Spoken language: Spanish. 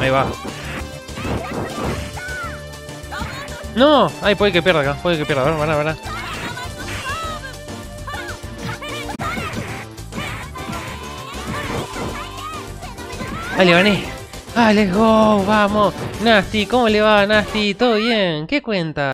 Ahí va. No, ay, puede que pierda acá, puede que pierda, a ver, van a ver. Ahí le gané. Ah, let's go, vamos. Nasty, ¿cómo le va, Nasty? ¿Todo bien? ¿Qué cuenta?